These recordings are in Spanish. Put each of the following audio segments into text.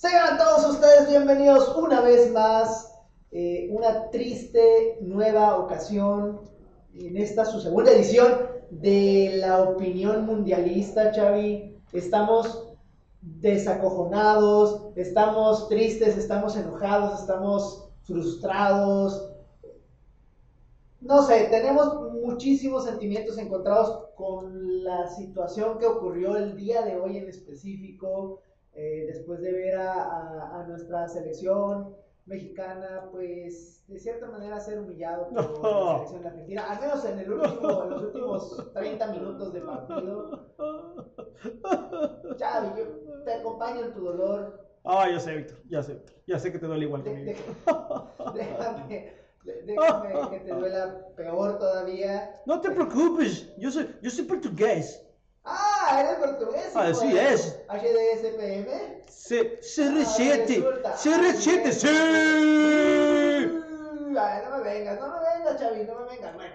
Sean todos ustedes bienvenidos una vez más. eh, una triste nueva ocasión en esta su segunda edición de la opinión mundialista, Xavi. Estamos desacojonados, estamos tristes, estamos enojados, estamos frustrados. No sé, tenemos muchísimos sentimientos encontrados con la situación que ocurrió el día de hoy en específico, eh, después de ver a, a- a nuestra selección mexicana, pues de cierta manera ser humillado por la selección de Argentina, al menos en, el último, en los últimos 30 minutos de partido. Xavi, yo te acompaño en tu dolor. Ah, ya sé, Víctor, ya sé, ya sé que te duele igual que De- déjame, déjame que te duela peor todavía. No te preocupes, yo soy, yo soy portugués. Ah, eres portugués. Así hijo de- es. HDSPM. C- CR7, resulta. CR7, sí. Uh, Ay, no me vengas, no me vengas, Chavi, no me vengas. Bueno,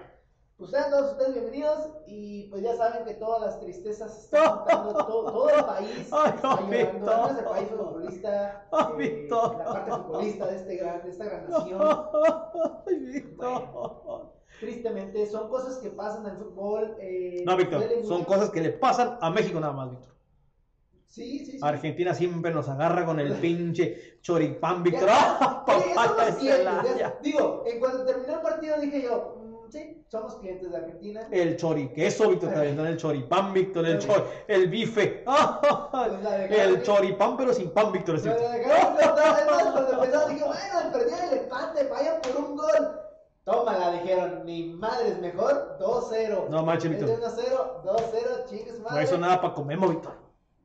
pues sean todos ustedes bienvenidos y pues ya saben que todas las tristezas están contando todo, todo el país. Ay, está no, llorando, al menos el país futbolista, Ay, eh, la parte futbolista de, este gran, de esta gran nación. Ay, Víctor. Tristemente, son cosas que pasan en el fútbol. eh, No, Víctor, son cosas que le pasan a México nada más, Víctor. Sí, sí, sí. Argentina siempre nos agarra con el pinche choripán, Víctor. ¡Ah, papá! Digo, en cuanto terminó el partido dije yo, mm, sí, somos clientes de Argentina. El choriqueso, Víctor, te aventó el choripán, Víctor, el, chor, el bife. ¡Ah! Pues El choripán, pero sin pan, Víctor. Pero cuando empezó dije, bueno, perdieron el empate, vayan por un gol. Tómala, dijeron, mi madre es mejor, 2-0. No de Víctor. 1-0, 2-0, chingues No madre. hizo nada para comemos, Víctor.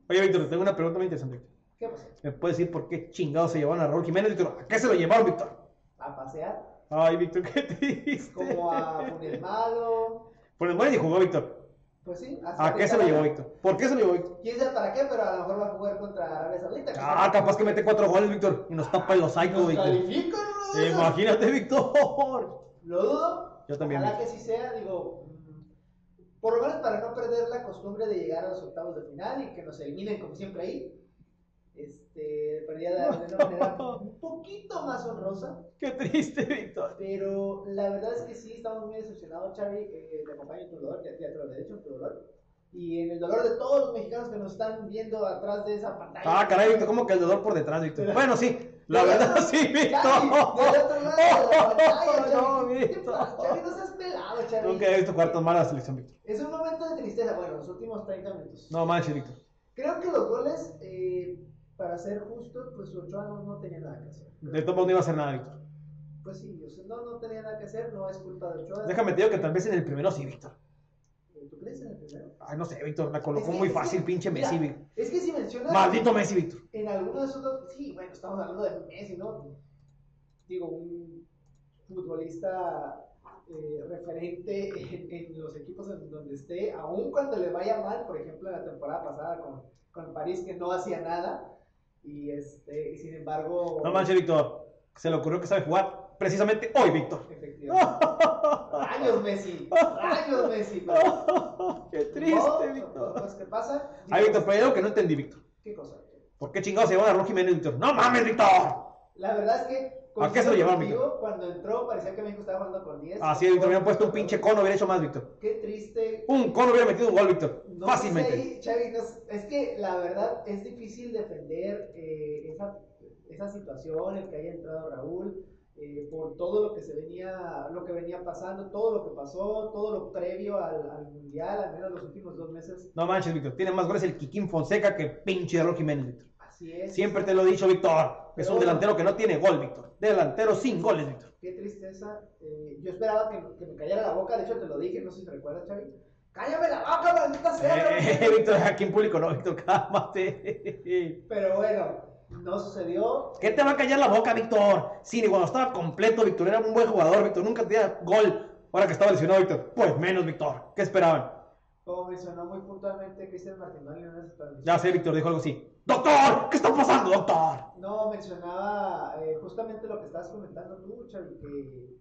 Oye, Víctor, te tengo una pregunta muy interesante. Víctor. ¿Qué pasó? ¿Me puedes decir por qué chingados se llevaron a Raúl Jiménez, Víctor? ¿A qué se lo llevaron, Víctor? A pasear, Ay, Víctor, qué triste. como a Funes Malo. Por el Madrid jugó, Víctor. Pues sí. ¿A qué se lo llevó, Víctor? ¿Por qué se lo llevó, Víctor? Quién sabe para qué, pero a lo mejor va a jugar contra Arabia Saudita. Ah, capaz que mete cuatro goles, Víctor. Y nos tapa el hosaico, Nos Víctor. califican, ¿no? Imagínate, Víctor. Lo dudo. Yo también, Ojalá que sí sea, digo, mm, por lo menos para no perder la costumbre de llegar a los octavos de final y que nos eliminen como siempre ahí. Este, perdía de, de una manera un poquito más honrosa, Qué triste, Víctor. pero la verdad es que sí, estamos muy decepcionados, Xavi, eh, te acompaño en tu dolor, ya, ya te lo había dicho, en tu dolor, y en el dolor de todos los mexicanos que nos están viendo atrás de esa pantalla. Ah, caray, Víctor, ¿cómo que el dolor por detrás, Víctor? Bueno, sí, la verdad sí, Víctor. Pantalla, No, Xavi. ¿Qué te Víctor. Xavi, no seas pelado, Xavi. Nunca he visto jugar tan mal a la selección, Víctor. Es un momento de tristeza, bueno, los últimos 30 minutos. No manches, Víctor. Creo que los goles, eh, para ser justos, pues Ochoa no, no tenía nada que hacer. De todos modos no iba a hacer nada, Víctor. Pues sí, o sea, no, no tenía nada que hacer, no es culpa de Ochoa. Déjame te digo que tal vez en el primero sí, Víctor. ¿Tú crees en el primero? Ay, no sé, Víctor, la colocó Es que- muy que- fácil, pinche mira, Messi, Víctor. Es que si mencionas Maldito Messi, Víctor. en alguno de esos dos, sí, bueno, estamos hablando de Messi, ¿no? Digo, un futbolista eh, referente en, en los equipos en donde esté, aun cuando le vaya mal, por ejemplo, en la temporada pasada con, con París, que no hacía nada, y, este, y sin embargo... No manches, Víctor. Se le ocurrió que sabe jugar precisamente hoy, Víctor. Efectivamente. Rayos Messi, rayos Messi. Qué triste, No, Víctor. Pues, ¿qué pasa? Ay, Víctor, pero hay algo que no entendí, Víctor. ¿Qué cosa? ¿Por qué chingados se llevaron a Raúl Jiménez, Víctor? ¡No mames, Víctor! La verdad es que. ¿A qué se lo llevaron, contigo, Cuando entró, parecía que México estaba jugando con 10. Así es, Víctor, hubieran puesto un pinche cono, hubiera hecho más, Víctor. Qué triste. Un cono hubiera metido un gol, Víctor. No Fácilmente. no sé, es que la verdad es difícil defender eh, esa, esa situación, el que haya entrado Raúl, eh, por todo lo que se venía, lo que venía pasando, todo lo que pasó, todo lo previo al, al mundial, al menos los últimos dos meses. No manches, Víctor. Tiene más goles el Kikín Fonseca que pinche Raúl Jiménez, Víctor. Así es. Siempre te lo he dicho, Víctor. Es un delantero que no tiene gol, Víctor. Delantero sin goles, Víctor. Qué tristeza. Eh, yo esperaba que, que me callara la boca, de hecho te lo dije, no sé si te recuerdas, Xavi. ¡Cállame la boca, maldita sea! Eh! Víctor, aquí en público no, Víctor, cálmate. Pero bueno, no sucedió. ¿Qué te va a callar la boca, Víctor? Sí, ni cuando estaba completo, Víctor, era un buen jugador, Víctor, nunca tenía gol. Ahora que estaba lesionado, Víctor, pues menos, Víctor. ¿Qué esperaban? Como mencionó muy puntualmente Cristian Martinoli en una transmisiones. Ya sé, Víctor, dijo algo así. ¡Doctor! ¿Qué está pasando, doctor? No, mencionaba eh, justamente lo que estabas comentando tú, Xavi, que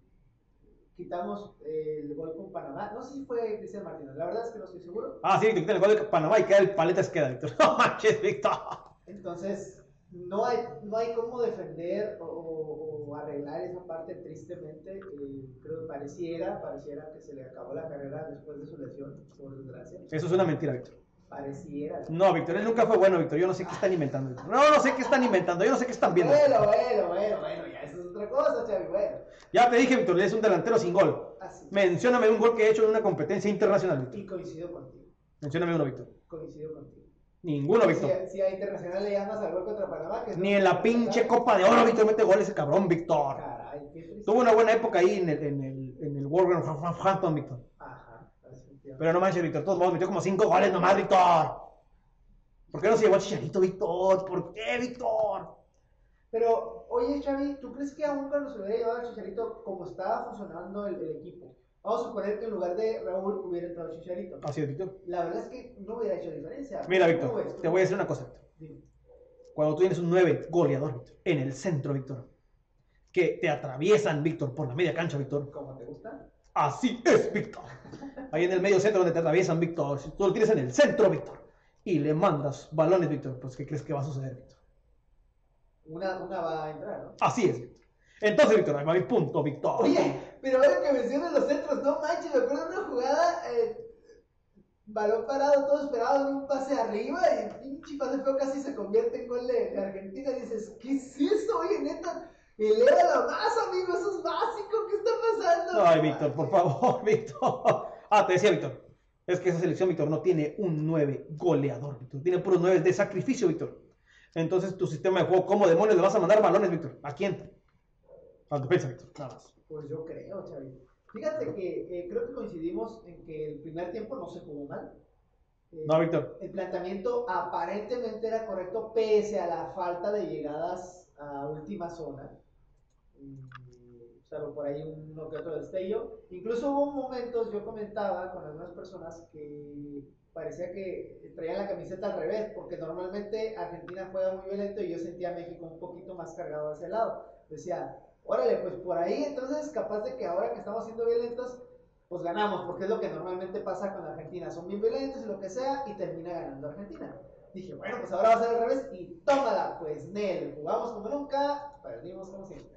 quitamos eh, el gol con Panamá. No sé si fue Cristian Martinoli, la verdad es que no estoy seguro. Ah, sí, Víctor, quita el gol de Panamá y queda el paleta queda, Víctor. No manches, Víctor. Entonces, no hay, no hay cómo defender o, o arreglar esa parte tristemente. Eh, creo que pareciera, pareciera que se le acabó la carrera después de su lesión, por desgracia. Eso es una mentira, Víctor. Pareciera. No, Víctor, él nunca fue bueno, Víctor. Yo no sé qué están inventando. Víctor. No, no sé qué están inventando. Yo no sé qué están viendo. Bueno, bueno, bueno, bueno, ya eso es otra cosa, Chavi, bueno. Ya te dije, Víctor, él es un delantero sin gol. Así. Mencióname un gol que he hecho en una competencia internacional, Víctor. Y coincido contigo, Mencióname uno, Víctor. coincido contigo. Ninguno, Víctor. Si, si a Internacional le llamas al gol contra Panamá, que Ni lo en la pinche. Copa de Oro, Víctor, mete gol ese cabrón, Víctor. Caray, qué. Tuvo una buena época ahí en el, en el, en el Wolverhampton, Víctor. Ajá, Pero no manches, Víctor. Todos modos, metió como cinco goles nomás, Víctor. ¿Por qué no se llevó a Chicharito, Víctor? ¿Por qué, Víctor? Pero, oye, Xavi, ¿tú crees que aún cuando se le hubiera llevado al Chicharito, como estaba funcionando el, el equipo, vamos a suponer que en lugar de Raúl hubiera entrado Chicharito? Así es, Víctor. La verdad es que no hubiera hecho diferencia. Mira, ¿Cómo Víctor, te voy a decir una cosa. Dime. Cuando tú tienes un 9 goleador, Víctor, en el centro, Víctor, que te atraviesan, Víctor, por la media cancha, Víctor. ¿Cómo te gusta? Así es, Víctor. Ahí en el medio centro donde te atraviesan, Víctor. Si tú lo tienes en el centro, Víctor, y le mandas balones, Víctor, pues ¿qué crees que va a suceder, Víctor? Una, una va a entrar, ¿no? Así es, Víctor. Entonces, Víctor, mi punto, Víctor. Oye, pero ahora que mencionas los centros, no manches, me acuerdo de una jugada, eh, balón parado, todo esperado, en un pase arriba, y pinche pase feo casi se convierte en gol de, de Argentina. Y dices, ¿qué es eso? Oye, neta, eleva más, amigo, eso es básico, ¿qué está pasando? Ay, Víctor, por favor, Víctor. Ah, te decía, Víctor. Es que esa selección, Víctor, no tiene un 9 goleador, Víctor. Tiene puros 9 de sacrificio, Víctor. Entonces, tu sistema de juego, ¿cómo demonios le vas a mandar balones, Víctor? ¿A quién? Defensa, Víctor. Nada más. Pues yo creo, Chavi. Fíjate que eh, creo que coincidimos en que el primer tiempo no se jugó mal. Eh, No, Víctor. El planteamiento aparentemente era correcto pese a la falta de llegadas a última zona. Mm, Salvo por ahí uno que otro destello. Incluso hubo momentos, yo comentaba con algunas personas que parecía que traían la camiseta al revés, porque normalmente Argentina juega muy violento y yo sentía a México un poquito más cargado hacia el lado. Decía, órale, pues por ahí entonces capaz de que ahora que estamos siendo violentos, pues ganamos, porque es lo que normalmente pasa con Argentina. Son bien violentos y lo que sea, y termina ganando Argentina. Dije, bueno, pues ahora va a ser al revés, y tómala, pues Nel, jugamos como nunca, perdimos como siempre.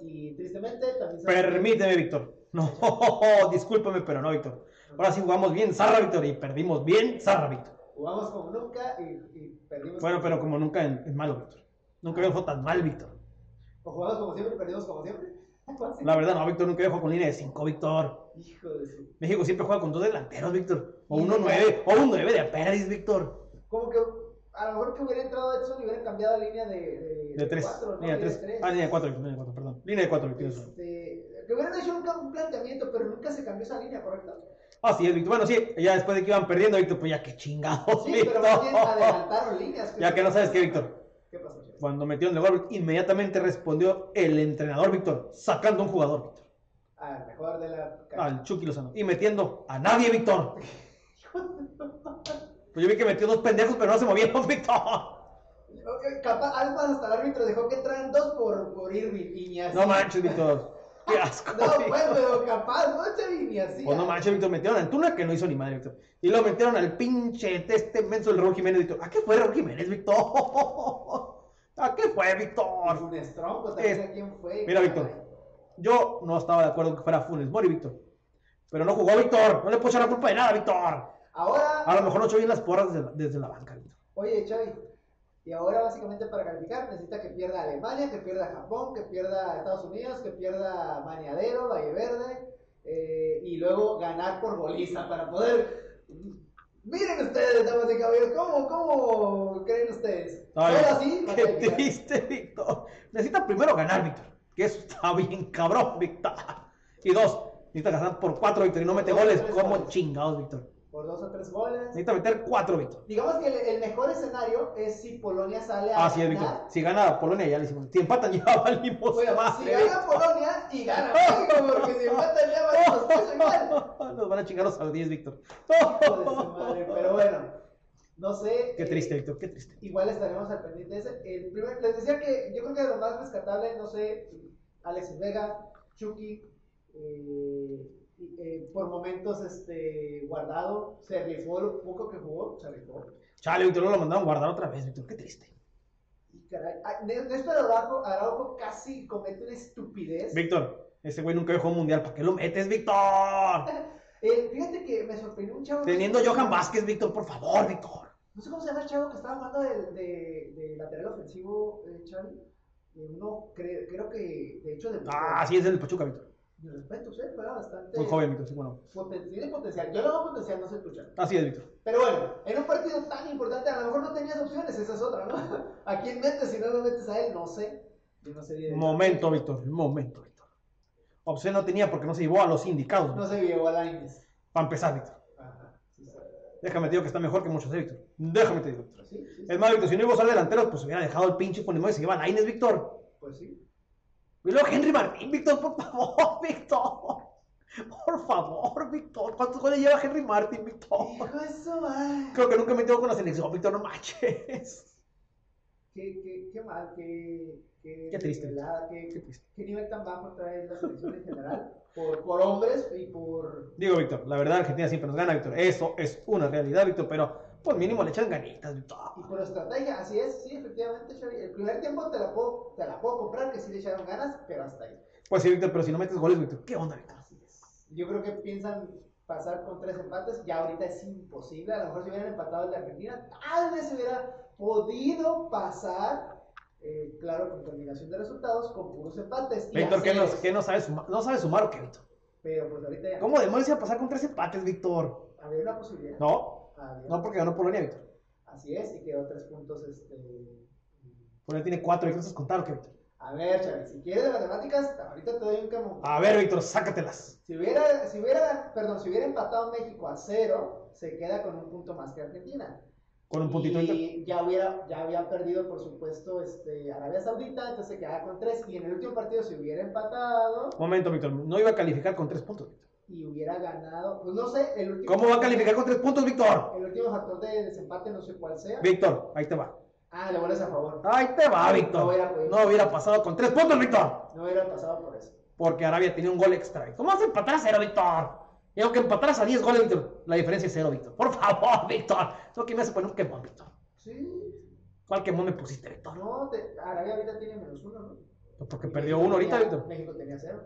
Y tristemente también se- Permíteme, Víctor. No, discúlpame, pero no, Víctor. Ahora sí jugamos bien zarra, Víctor, y perdimos bien zarra, Víctor. jugamos como nunca y, y perdimos. Bueno, pero como nunca en, en malo, Víctor. Nunca había jugado tan mal, Víctor. O jugamos como siempre y perdimos como siempre. La verdad, no, Víctor, nunca había jugado con línea de 5, Víctor. Hijo de su. México siempre juega con dos delanteros, Víctor. O uno no- nueve, o un nueve de Pérez, Víctor. Como que a lo mejor que hubiera entrado Edson y hubiera cambiado la línea de. De, De tres. cuatro, ¿no? Línea de tres. Ah, línea de cuatro, Víctor, línea de cuatro, perdón. Línea de cuatro, Víctor. tienes razón. Este, que hubieran hecho nunca un planteamiento, pero nunca se cambió esa línea, ¿correcto? Así es, Víctor. Bueno, sí, ya después de que iban perdiendo, Víctor, pues ya qué chingados, Sí, Víctor. pero más bien adelantaron líneas. Ya que no sabes qué, Víctor. Cuando metieron el gol, inmediatamente respondió el entrenador, Víctor, sacando a un jugador, Víctor. Al mejor de la. Al Chucky Lozano. Y metiendo a nadie, Víctor. Pues yo vi que metió dos pendejos, pero no se movieron, Víctor. Capaz, además, hasta el árbitro dejó que entraran dos por, por Irving y ni así. No manches, Víctor. Qué asco. No, Víctor. pues, pero capaz, no, Chavi, ni así. Pues no manches, Víctor, metieron a Antuna que no hizo ni madre, Víctor. Y lo metieron al pinche este menso del Raúl Jiménez, Víctor. ¿A qué fue Raúl Jiménez, Víctor? ¿A qué fue, Víctor? Funes Tronco también, Es- ¿a quién fue? Mira. Víctor. Yo no estaba de acuerdo que fuera Funes Mori, Víctor. Pero no jugó, Víctor. No le puedo echar la culpa de nada, Víctor. Ahora, A lo mejor no echó bien las porras desde la, desde la banca, Víctor. oye, Chavi, y ahora básicamente para calificar necesita que pierda Alemania, que pierda Japón, que pierda Estados Unidos, que pierda Mañadero, Valle Verde, eh, y luego ganar por goliza para poder... Miren ustedes, damas y caballeros, ¿cómo, cómo creen ustedes? Solo así qué triste, Víctor. Necesita primero ganar, Víctor. Que eso está bien cabrón, Víctor. Y dos, necesita ganar por cuatro, Víctor. Y no mete goles. goles. chingados, Víctor? Por dos o tres goles. Necesita meter cuatro, Víctor. Digamos que el, el mejor escenario es si Polonia sale a Así es, ganar. Víctor. Si gana Polonia, ya le hicimos. Si empatan, ya valimos. Bueno, madre, si gana Polonia y gana México, porque si empatan ya pues igual. Nos van a chingar los saudíes, Víctor. Pero bueno, no sé. Qué eh, triste, Víctor. Qué triste. Igual estaremos al pendiente de ese. El primer, les decía que yo creo que lo más rescatable, no sé, Alex Vega, Chucky, eh, eh, por momentos este, guardado, se rifó lo poco que jugó, se rifó. Chale, Víctor, no lo mandaron guardar otra vez, Víctor. Qué triste. Y caray, caray. Né- Néstor Araujo, Araujo casi comete una estupidez. Víctor, ese güey nunca dejó un mundial. ¿Para qué lo metes, Víctor? Eh, fíjate que me sorprendió un chavo. Teniendo Johan Vázquez, Víctor, por favor, Víctor. No sé cómo se llama el chavo que estaba jugando de, de, de lateral ofensivo, eh, Xavi. Eh, uno, cre- creo que, de hecho, de Ah, sí, es el Pachuca, Víctor. Mi respeto, ¿eh? Fuera bastante. Muy joven, Víctor, sí, bueno. poten- tiene potencial. Yo lo veo potencial, no sé escuchar. Así es, Víctor. Pero bueno, en un partido tan importante, a lo mejor no tenías opciones, esa es otra, ¿no? ¿A quién metes si no lo metes a él? No sé. Yo no sé. Momento, Víctor, momento, Víctor. Opción no tenía porque no se llevó a los indicados. No se vio a la Inés. Para empezar, Víctor. Ajá. Sí, sí. Déjame te digo que está mejor que muchos, eh, Víctor. Déjame te digo. Sí. Es más, Víctor, si no iba a usar delanteros, pues hubiera dejado el pinche Funemori y se lleva a Lainez, Víctor. Pues sí. Luego Henry Martín, Víctor, por favor, Víctor. Por favor, Víctor. ¿Cuántos goles lleva Henry Martín, Víctor? Creo que nunca metió con la selección, Víctor, no manches. Qué, qué, qué mal, qué, qué, Qué triste. desvelada, qué, Qué triste. qué nivel tan bajo trae la selección en general. Por, por hombres y por. Digo, Víctor, la verdad, Argentina siempre nos gana, Víctor. Eso es una realidad, Víctor, pero pues mínimo le echan ganitas, Víctor. Y por estrategia, así es, sí, efectivamente, Xavi. El primer tiempo te la puedo, te la puedo comprar, que sí le echaron ganas, pero hasta ahí. Pues sí, Víctor, pero si no metes goles, Víctor, ¿qué onda, Víctor? Así es. Yo creo que piensan pasar con tres empates, ya ahorita es imposible. A lo mejor si hubieran empatado el de Argentina, tal vez se hubiera podido pasar, eh, claro, con combinación de resultados, con puros empates. Víctor, ¿qué no, es. qué no sabe sumar? ¿No sabe sumar o qué, Víctor? Pero pues ahorita ya ¿Cómo demonios iba a pasar con tres empates, Víctor? había una posibilidad. No, Había- no porque ganó Polonia, Víctor. Así es, y quedó tres puntos. Este... Polonia tiene cuatro, ¿y qué estás contando, qué, Víctor? A ver, Xavi, si quieres de matemáticas, ahorita te doy un camón. A ver, Víctor, sácatelas. Si hubiera, si hubiera, perdón, si hubiera empatado México a cero, se queda con un punto más que Argentina. Con un puntito. Y ya hubiera, ya había perdido, por supuesto, este, Arabia Saudita, entonces se quedaba con tres. Y en el último partido, si hubiera empatado Momento, Víctor, no iba a calificar con tres puntos, Víctor. Y hubiera ganado, pues no sé, el último. ¿Cómo va a calificar con tres puntos, Víctor? El último factor de desempate, no sé cuál sea. Víctor, ahí te va. Ah, le vuelves a favor. Ahí te va, No Víctor. hubiera. No hubiera pasado con tres puntos, Víctor. No hubiera pasado por eso. Porque Arabia tenía un gol extra. ¿Cómo vas a empatar a cero, Víctor? Y aunque empataras a 10 goles, Víctor, la diferencia es cero, Víctor. Por favor, Víctor. Eso que me hace poner un quemón, Víctor. Sí. ¿Cuál quemón me pusiste, Víctor? No, te- Arabia ahorita tiene menos uno, ¿no? Pues Porque Y perdió México uno ahorita, Víctor. México tenía cero.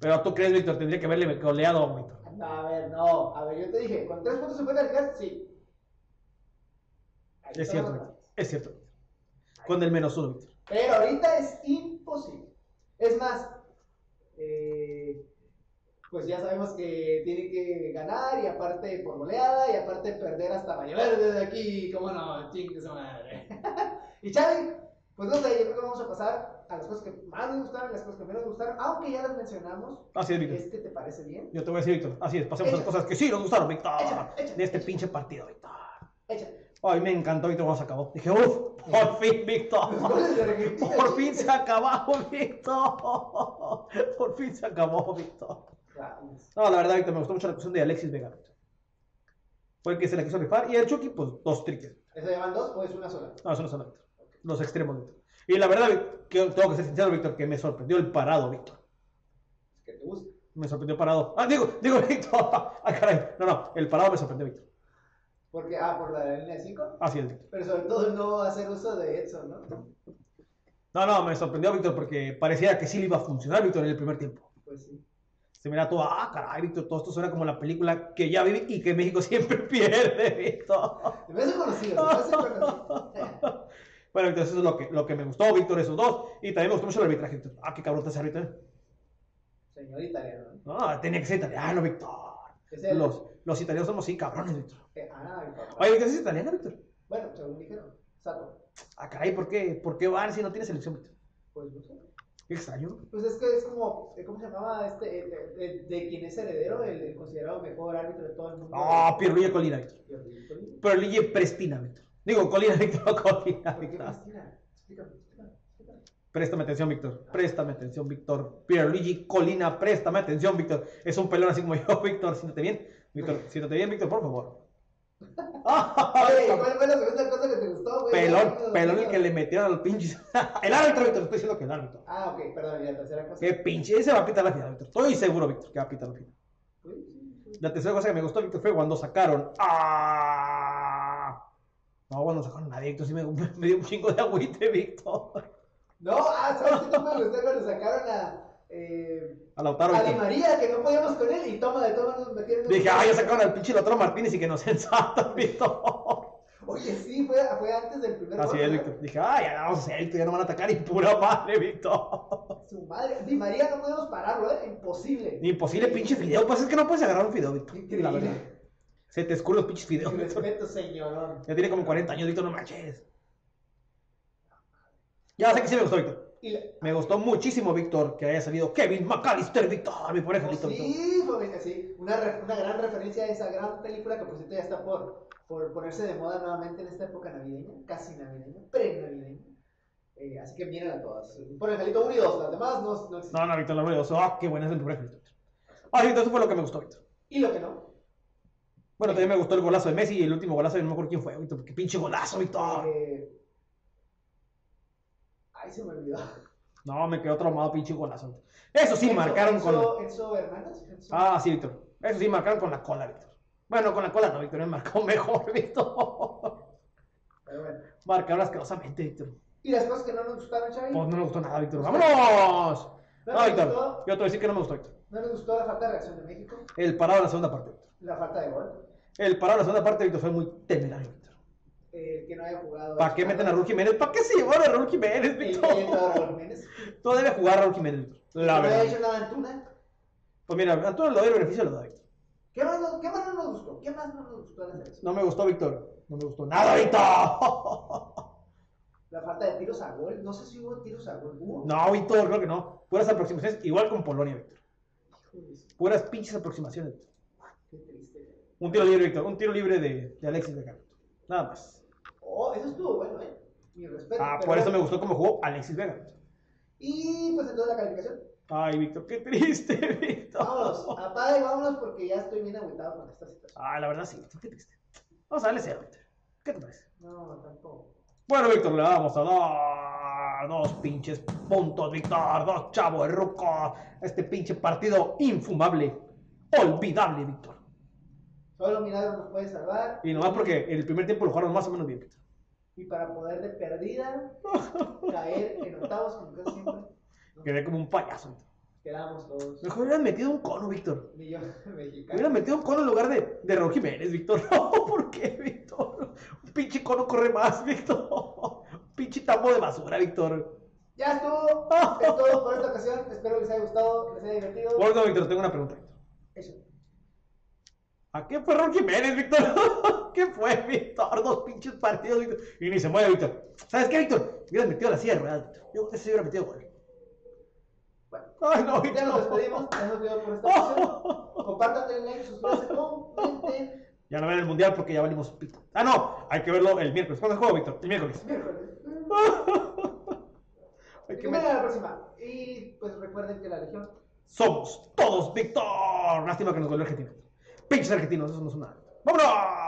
Pero tú crees, Víctor, tendría que haberle goleado, Víctor. No, a ver, no. A ver, yo te dije, ¿con tres puntos se puede calificar? Sí. Ahí Es cierto, Víctor. Es cierto, Víctor. Con el menos uno, Víctor. Pero ahorita es imposible. Es más, eh, pues ya sabemos que tiene que ganar y aparte por goleada y aparte perder hasta Vallaverde de aquí, cómo no, chingue su madre. y Xavi, pues no sé, yo creo que vamos a pasar a las cosas que más nos gustaron y las cosas que menos nos gustaron, aunque ya las mencionamos. Así es, Víctor. ¿Es que te parece bien? Yo te voy a decir, Víctor. Así es, pasemos a las cosas que sí nos gustaron, Víctor. De este pinche partido, Víctor. Ay, me encantó, Víctor, cuando se acabó. Dije, uff, por fin, Víctor. Por fin se acabó, Víctor. Por fin se acabó, Víctor. No, la verdad, Víctor, me gustó mucho la actuación de Alexis Vega, Víctor. Fue el que se la quiso rifar. Y el Chucky, pues, dos triques. ¿Eso llevan dos o es una sola? No, eso no son, Víctor. Los extremos, Víctor. Y la verdad, que tengo que ser sincero, Víctor, que me sorprendió el parado, Víctor. Que te gusta. Me sorprendió el parado. Ah, digo, digo, Víctor. Ah, caray. No, no, el parado me sorprendió, Víctor. Porque, ah, por la línea de 5. Así es, Víctor. Pero sobre todo no hacer uso de Edson, ¿no? No, no, me sorprendió, Víctor, porque parecía que sí le iba a funcionar, Víctor, en el primer tiempo. Pues sí. Se mira todo, ah, caray, Víctor, todo esto suena como la película que ya viví y que México siempre pierde, Víctor. Me hace conocido, me hace conocido. Bueno, Víctor, eso es lo que, lo que me gustó, Víctor, esos dos. Y también me gustó mucho el arbitraje, Víctor. Ah, qué cabrón te ese árbitro. ¿eh? Señor italiano, ¿no? Tenía que ser italiano, Víctor. Es el- Los, los italianos somos sí cabrones, Víctor. Ah, papá. Oye, Víctor, ¿es italiano, Víctor? Bueno, según dijeron. Sato. Ah, caray, ¿por qué? ¿Por qué van si no tiene selección, Víctor? Pues no sé. Qué extraño. Pues es que es como, eh, ¿cómo se llamaba este? eh, De, quien es heredero, el, considerado mejor árbitro de todo el mundo. Ah, Pierluigi Colina, Víctor. Pierluigi Prestina, Víctor. Digo, Colina, Víctor, Colina, ¿Por qué Víctor. Préstame atención, Víctor. Préstame atención, Víctor. Pierluigi Colina, préstame atención, Víctor. Es un pelón así como yo, Víctor. Siéntate bien. Víctor, siéntate bien, Víctor, por favor. Oye, ¿cuál fue la segunda cosa que te gustó, güey? pelón, pelón el que le metieron a los pinches. el árbitro, Víctor. Estoy diciendo que el árbitro. Ah, ok, perdón, y la tercera cosa. Qué pinche. Ese va a pitar la final, Víctor. Estoy seguro, Víctor, que va a pitar la final. La tercera cosa que me gustó, Víctor, fue cuando sacaron a. No, cuando sacaron a Víctor, sí me, me dio un chingo de agüite, Víctor. No, ah, ¿sabes qué me gustó cuando sacaron a. Eh, A Lautaro, a Di. María, que no podíamos con él, y toma de toma nos metieron. Dije, ah, ya sacaron al pinche Lautaro Martínez y que nos ensatan, Víctor. Oye, sí, fue, fue antes del primer Así gol, es. Víctor. Dije, ah, ya vamos a ya no van a atacar y pura madre, Víctor. Su madre. Di María no podemos pararlo, ¿eh? Imposible. Imposible, pinche fideo. Pues es que no puedes agarrar un fideo, Víctor. La verdad. Se te escurren los pinches Víctor. respeto, señorón. Ya tiene como 40 años, Víctor, no manches. Ya sé que sí me gustó, Víctor. Y la- Me gustó muchísimo, Víctor, que haya salido Kevin McAllister, Víctor, mi pobre Oh, Víctor. sí, fue sí. Una, una gran referencia a esa gran película que por cierto ya está por, por ponerse de moda nuevamente en esta época navideña, casi navideña, pre-navideña. Eh, así que miren a todas. Por Angelito 1 y 2, las demás no, no existen. No, no, Víctor, la verdad, ah, qué buena es mi pobre Víctor. Ah, Víctor, eso fue lo que me gustó, Víctor. Y lo que no. Bueno, también me gustó el golazo de Messi y el último golazo, no me acuerdo quién fue, Víctor. Qué pinche golazo, Víctor. Eh... Ay, se me olvidó. No, me quedó traumado, pinche golazo. Eso sí, Enzo- marcaron con. Enzo, Enzo Hernández. Enzo- Ah, sí, Víctor. Eso sí, marcaron con la cola, Víctor. Bueno, con la cola no, Víctor, me marcó mejor, Víctor. Pero bueno. Marcaron asquerosamente, Víctor. Y las cosas que no nos gustaron, Chavi. Pues no me gustó nada, Víctor. ¡Vámonos! ¿No No, nos Víctor. gustó? Yo te voy a decir que no me gustó, Víctor. No nos gustó la falta de reacción de México, El parado en la segunda parte, Víctor. la falta de gol, El parado en la segunda parte, Víctor, fue muy temerario, Víctor. el que no haya jugado. ¿Para qué meten a Raúl Jiménez? ¿Para qué se llevaron a Raúl Jiménez, Víctor? Todo debe jugar Raúl Jiménez, Víctor. La que no verdad. hecho nada Antuna. Pues mira, Antonio le doy el beneficio, le doy, Víctor. ¿Qué más, no, ¿Qué más no nos gustó? ¿Qué más no nos gustó de la selección? No me gustó, Víctor. No me gustó nada, Víctor. La falta de tiros a gol. No sé si hubo tiros a gol. ¿Hubo? No, Víctor, creo que no. Puras aproximaciones, igual con Polonia, Víctor. Puras pinches aproximaciones, Víctor. Un tiro libre, Víctor. Un tiro libre de, de Alexis Vega. Nada más. Oh, eso estuvo bueno, ¿eh? Mi respeto. Ah, por eso me gustó cómo jugó Alexis Vega. Y pues entonces la calificación. Ay, Víctor, qué triste, Víctor. Vámonos, apaga y vámonos porque ya estoy bien agüitado con esta situación. Ah, la verdad sí, Víctor, qué triste. Vamos a darle cero, Víctor. ¿Qué te parece? No, tampoco. Bueno, Víctor, le vamos a dar dos pinches puntos, Víctor. Dos chavos de ruco. Este pinche partido infumable. Olvidable, Víctor. Solo Milagro nos puede salvar. Y nomás porque el primer tiempo lo jugaron más o menos bien, Víctor. Y para poder de perdida caer en octavos, como casi siempre, ¿no? Quedé como un payaso, quedamos todos Mejor hubieran metido un cono, Víctor. millones mexicanos. Hubieran metido un cono en lugar de, de Raúl Jiménez, Víctor. No, ¿por qué, Víctor? Un pinche cono corre más, Víctor. Un pinche tambo de basura, Víctor. Ya estuvo. Es todo por esta ocasión. Espero que les haya gustado, les haya divertido. Bueno, Víctor, tengo una pregunta, Víctor. Eso. ¿A qué fue Raúl Jiménez, Víctor? ¿Qué fue, Víctor? Dos pinches partidos, Víctor. Y ni se mueve, Víctor. ¿Sabes qué, Víctor? Hubieras metido la ruedas, Víctor. Yo creo que se hubiera metido gol. Bueno, Ay, no, ya nos Víctor. despedimos. Ya nos vemos por esta ocasión. Compartan, denle like, suscríbanse, comenten. Ya no ven el mundial porque ya valimos pito. Ah, no, hay que verlo el miércoles. ¿Cuándo el juego, Víctor? El miércoles. Miércoles. Hay que ver. la próxima. Y pues recuerden que la legión. Somos todos Víctor. Lástima que nos goleó Argentina. Pinches argentinos, eso no son nada. ¡Vámonos!